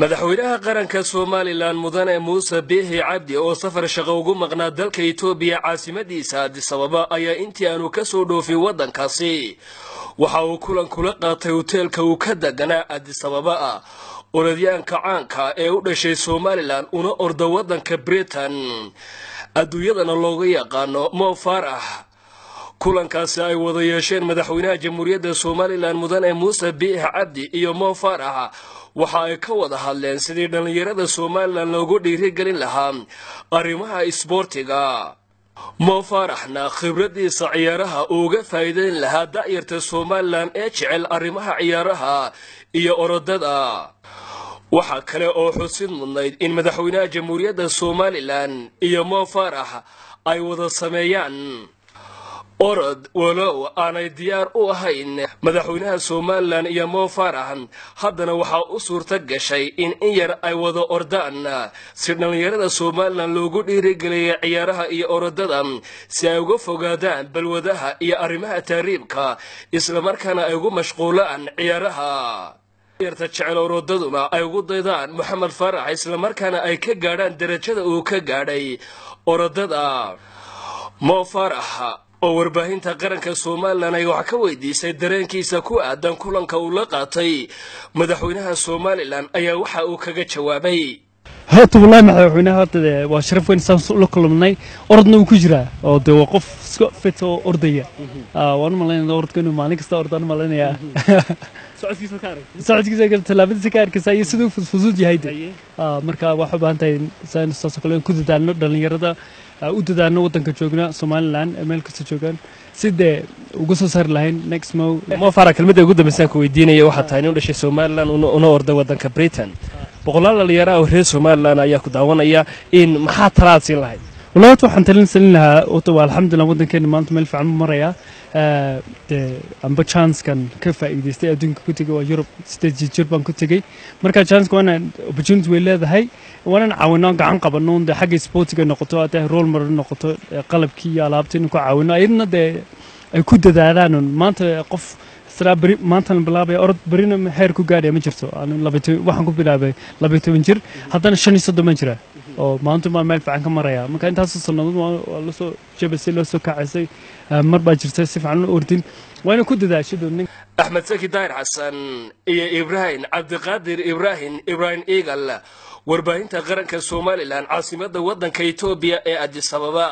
madaxweynaha qaranka somalilan mudane muuse biixi cabdi oo safar shaqo ugu maqnaa dalka itoobiya caasimadiisa adisababa ayaa intii aanu ka soo dhoofin waddankaasi. Waxa uu kulan kula qaatay hoteelka uu ka deganaa adisababa ah orodyaanka caanka ee u dhashay somalilan una orda waddanka britain. Adduunyadana looga yaqaano mo farax kulankaasi ay wada yeesheen madaxweynaha jamhuuriyadda somalilan mudane muuse biixi cabdi iyo mo farax waxa ay ka wada hadleen sidii dhallinyarada somalilan loogu dhiirigelin lahaa arrimaha isboortiga. Mo faraxna khibraddiisa ciyaaraha uuga faa'iideyn lahaa da'yarta somalilan ee jecel arrimaha ciyaaraha iyo orodada. Waxaa kale oo xusid mudnayd in madaxweynaha jamhuuriyadda somalilan iyo mo farax ay wada sameeyaan orod walow aanay diyaar u ahayn madaxweynaha somalilan iyo mo farax haddana waxaa u suurta gashay in in yar ay wada ordaan. Si dhallinyarada somalilan loogu dhiirigeliyay ciyaaraha iyo orodada si ay uga fogaadaan balwadaha iyo arrimaha taariibka islamarkaana ay ugu mashquulaan ciyaaraha. Yarta jecel orodaduna ay ugu daydaan moxamed farax islamarkaana ay ka gaadhaan darajada uu ka gaadhay orodada. Mo farax oo warbaahinta qaranka somalilan ay wax ka weydiisay dareenkiisa ku aadan kulanka uu la qaatay. Madaxweynaha somalilan ayaa waxa uu kaga jawaabay. Horta wallaahi madaxweynaha horta dee waa sharaf weyn saan la kulmnay orodna wuu ku jiraa. Oo dee waa qof iska fit oo ordaya. Waan u malaynaya orodka inuu maalin kasta ordaan malaynayaa socodkiisa kale tallaabadiisa ka arkaysa iyo siduu fudfudud yahay de. Marka waxaa u baahan tahay saan saasoo kale in ku dadaalno dhallinyarada u dadaano waddanka joogna somalilan meel kasta joogaan. Si dee uga soo saari lahayn next mo. Mo fara kelmadda ugu dambaysaan ku weydiinaya waxaa tahay nin dhashay somalilan una orday waddanka britain. Boqolaal dhalinyaro oo reer somalilan ayaa ku daawanaya in maxaa talaad siin lahayd wallahi horta waxaan talin salin lahaa horta waa alxamdulillah waddankeena maanta meel fiican buu marayaa. Dee amba chancekan ka faa'iidaystay adduunka ku tegay waa yurub sideed jir baan ku tegey marka chanceka waana opportunity way leedahay waanan caawino gacan qabano dee xagga sportiga noqoto hadday role model noqoto qalabkii iyo alaabta inuu ku caawino. Ayadna dee ay ku dadaalaan maanta qof beri maantana bilaabaya orod berina heer ku gaadhaya ma jirto. Waxaan ku bilaabay labayo toban jir. Haddana shan iyo soddon baan jira oo maanta baa meel fiican ka maraya. Marka intaasoo sannadood waa la soo jabasay loo soo kacaysay mar baa jirta si fiican u ordin waa ina ku dadaashado nin axmed saki daahir xasan iyo ibraahim cabdiqaadir ibraahim ibraahim eagal warbaahinta qaranka somalilan caasimadda waddanka etoobiya ee adisababa